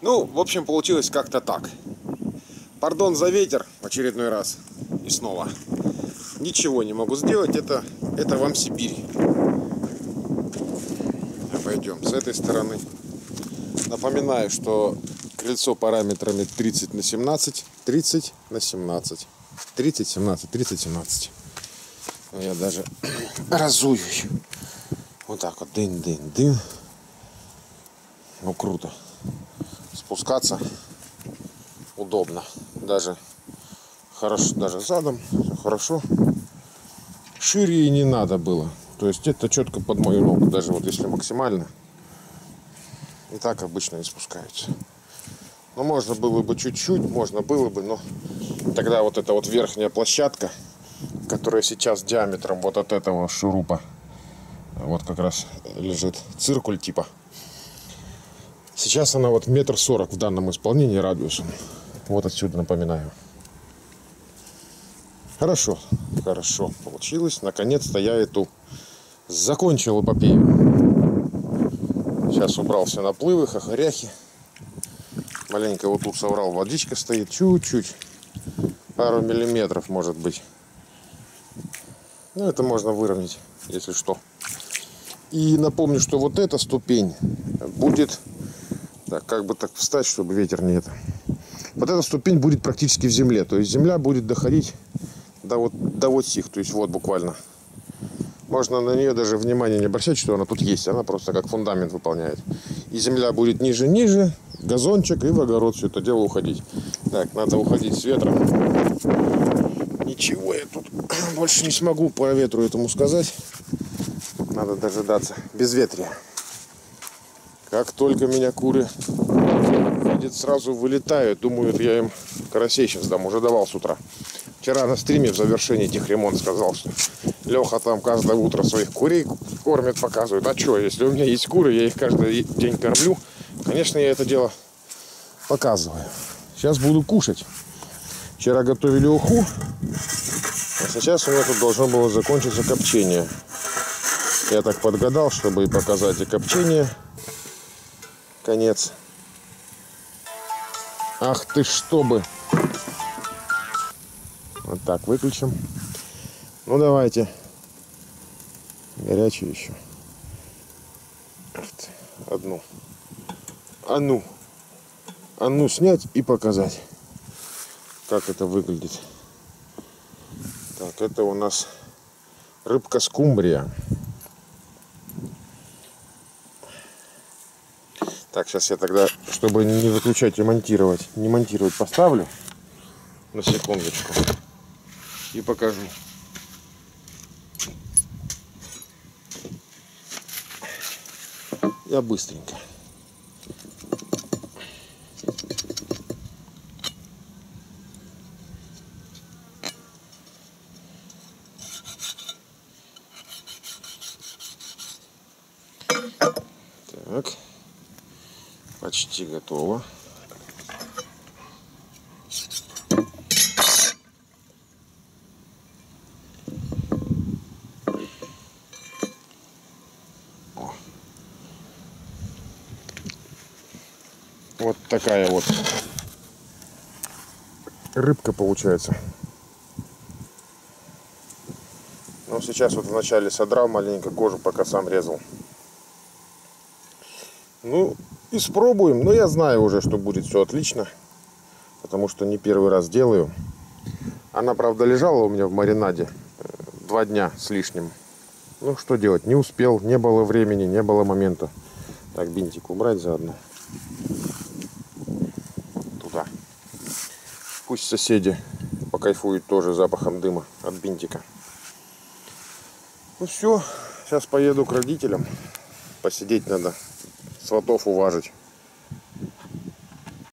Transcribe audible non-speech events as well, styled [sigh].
Ну, в общем, получилось как-то так. Пардон за ветер в очередной раз. И снова. Ничего не могу сделать. Это, это вам Сибирь. Пойдем с этой стороны. Напоминаю, что крыльцо параметрами 30 на 17. 30 на 17. 30, 17, 30, 17. Я даже [clears throat] разую. Вот так вот. Дын-дын-дын. Ну, круто. Спускаться удобно. Даже хорошо, даже задом. Хорошо. Шире и не надо было. То есть это четко под мою ногу. Даже вот если максимально. И так обычно и спускаются. Ну, можно было бы чуть-чуть, можно было бы, но тогда вот эта вот верхняя площадка, которая сейчас диаметром вот от этого шурупа, вот как раз лежит циркуль типа. Сейчас она вот метр сорок в данном исполнении радиусом. Вот отсюда напоминаю. Хорошо, хорошо получилось. Наконец-то я эту закончил эпопею. Сейчас убрал все наплывы, хохоряхи. Маленько вот тут соврал, водичка стоит чуть-чуть. Пару миллиметров может быть. Ну, это можно выровнять, если что. И напомню, что вот эта ступень будет... Так, как бы так встать, чтобы ветер не это. Вот эта ступень будет практически в земле. То есть земля будет доходить до вот, до вот сих. То есть вот буквально. Можно на нее даже внимания не обращать, что она тут есть. Она просто как фундамент выполняет. И земля будет ниже-ниже, газончик и в огород все это дело уходить. Так, надо уходить с ветром. Ничего я тут [clears throat] больше не смогу по ветру этому сказать. Надо дожидаться безветрия. Как только меня куры видят, сразу вылетают. Думают, я им карасей сейчас дам. Уже давал с утра. Вчера на стриме в завершении техремонт сказал, что Леха там каждое утро своих курей кормит, показывает. А что, если у меня есть куры, я их каждый день кормлю. Конечно, я это дело показываю. Сейчас буду кушать. Вчера готовили уху, а сейчас у меня тут должно было закончиться копчение. Я так подгадал, чтобы и показать и копчение. Конец. Ах ты, чтобы. Вот так выключим. Ну давайте. Горячую еще. Одну. А ну. А снять и показать. Как это выглядит. Так, это у нас рыбка скумбрия. Так, сейчас я тогда, чтобы не выключать и монтировать, не монтировать, поставлю на секундочку и покажу. Я быстренько. Так, почти готово. Вот такая вот рыбка получается. Ну, сейчас вот вначале содрал маленько кожу, пока сам резал. Ну, испробуем. Но я знаю уже, что будет все отлично. Потому что не первый раз делаю. Она, правда, лежала у меня в маринаде э, два дня с лишним. Ну, что делать? Не успел, не было времени, не было момента. Так, бинтик убрать заодно. Туда. Пусть соседи покайфуют тоже запахом дыма от бинтика. Ну все, сейчас поеду к родителям. Посидеть надо, сватов уважить.